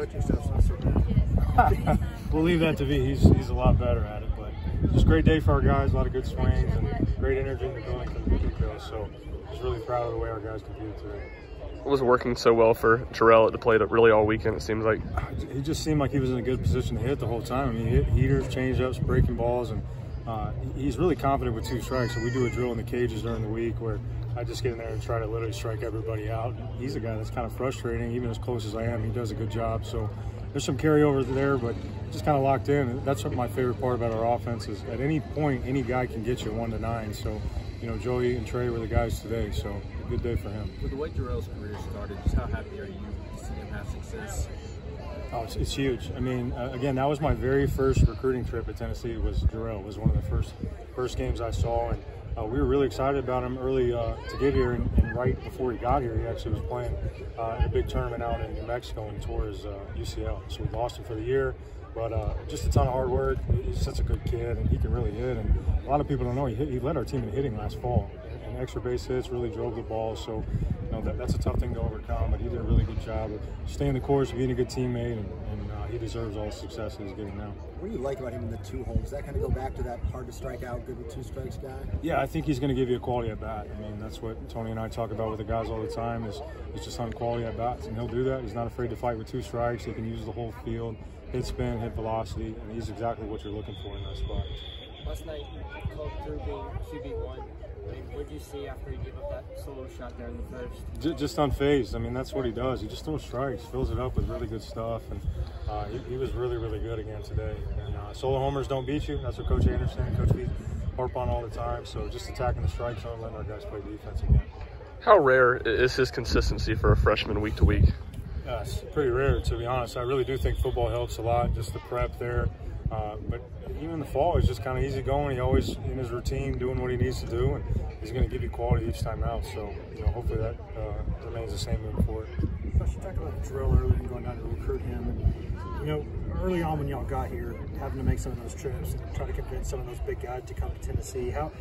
coaching staff's not so bad. we'll leave that to V. He's he's a lot better at it, but just a great day for our guys. A lot of good swings and great energy in the building for the get So just really proud of the way our guys competed today. What was working so well for Jarrell at the plate really all weekend? It seems like he just seemed like he was in a good position to hit the whole time. I mean, he hit heaters, changeups, breaking balls, and uh, he's really confident with two strikes. So we do a drill in the cages during the week where I just get in there and try to literally strike everybody out. He's a guy that's kind of frustrating, even as close as I am. He does a good job. So there's some carryover there, but just kind of locked in. That's what my favorite part about our offense is. At any point, any guy can get you one to nine. So, you know, Joey and Trey were the guys today. So good day for him. With the way Jarrell's career started, just how happy are you to see him have success? Oh, it's, it's huge. I mean, uh, again, that was my very first recruiting trip at Tennessee. Was Jarrell was one of the first first games I saw, and uh, we were really excited about him early uh, to get here. And, and, right before he got here, he actually was playing uh, in a big tournament out in New Mexico and tore his UCL. Uh, so we lost him for the year. But uh, just a ton of hard work. He's such a good kid, and he can really hit. And a lot of people don't know he, hit, he led our team in hitting last fall. Extra base hits, really drove the ball. So, you know, that, that's a tough thing to overcome. But he did a really good job of staying the course, being a good teammate, and, and uh, he deserves all the success he's getting now. What do you like about him in the two holes? Does that kind of go back to that hard to strike out, good with two strikes guy? Yeah, I think he's going to give you a quality at bat. I mean, that's what Tony and I talk about with the guys all the time. Is is just on quality at bats, and he'll do that. He's not afraid to fight with two strikes. He can use the whole field hit spin, hit velocity, and he's exactly what you're looking for in that spot. Last night, called through being QB1. I mean, what did you see after he gave up that solo shot there in the first? Just unfazed. I mean, that's what he does. He just throws strikes, fills it up with really good stuff, and uh, he, he, was really, really good again today. And uh, solo homers don't beat you. That's what Coach Anderson and Coach Pete harp on all the time. So just attacking the strike zone, letting our guys play defense again. How rare is his consistency for a freshman week to week? Yeah, it's pretty rare, to be honest. I really do think football helps a lot, just the prep there. Uh, but even in the fall, he's just kind of easy going. He always in his routine, doing what he needs to do, and he's going to give you quality each time out. So, you know, hopefully that uh, remains the same moving forward. Coach, you talked about the drill earlier and going down to recruit him. And, you know, early on when y'all got here, having to make some of those trips, try to convince some of those big guys to come to Tennessee. How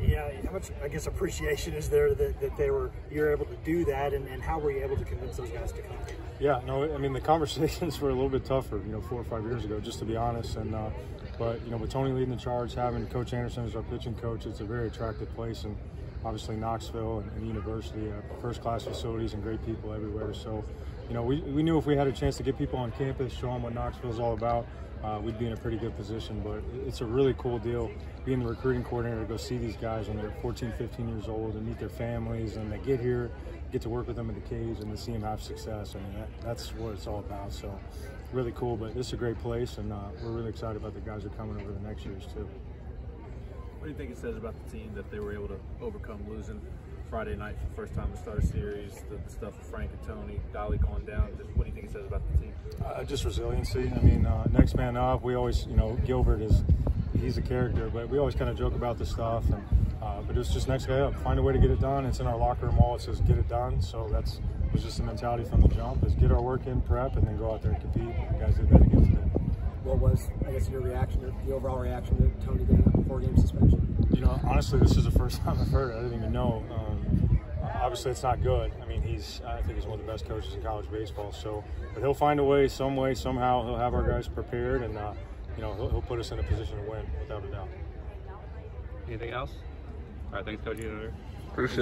yeah, how much I guess appreciation is there that, that they were you're able to do that, and, and how were you able to convince those guys to come? Yeah, no, I mean the conversations were a little bit tougher, you know, four or five years ago, just to be honest. And uh, but you know, with Tony leading the charge, having Coach Anderson as our pitching coach, it's a very attractive place, and obviously Knoxville and, and university, uh, first class facilities and great people everywhere. So, you know, we, we knew if we had a chance to get people on campus, show them what Knoxville is all about uh, we'd be in a pretty good position. But it's a really cool deal being the recruiting coordinator to go see these guys when they're 14, 15 years old and meet their families and they get here, get to work with them in the cage and to see them have success. I mean, that, that's what it's all about. So really cool, but this is a great place and uh, we're really excited about the guys that are coming over the next years too. What do you think it says about the team that they were able to overcome losing Friday night for the first time in the Star Series, the, the stuff with Frank and Tony, Dolly going down. Just what do you think it says about the team? Uh, just resiliency. I mean, uh, next man up. We always, you know, Gilbert is he's a character, but we always kind of joke about this stuff. And uh, but it's just next guy up. Find a way to get it done. It's in our locker room wall. It says get it done. So that's was just the mentality from the jump: is get our work in, prep, and then go out there and compete. The guys did that again today. What was, I guess, your reaction, the overall reaction to Tony getting a four-game suspension? You know, honestly, this is the first time I've heard it. I didn't even know. Um, obviously it's not good. I mean, he's I think he's one of the best coaches in college baseball. So, but he'll find a way, some way, somehow. He'll have our guys prepared, and uh, you know he'll, he'll, put us in a position to win without a doubt. Anything else? All right, thanks, Coach. Appreciate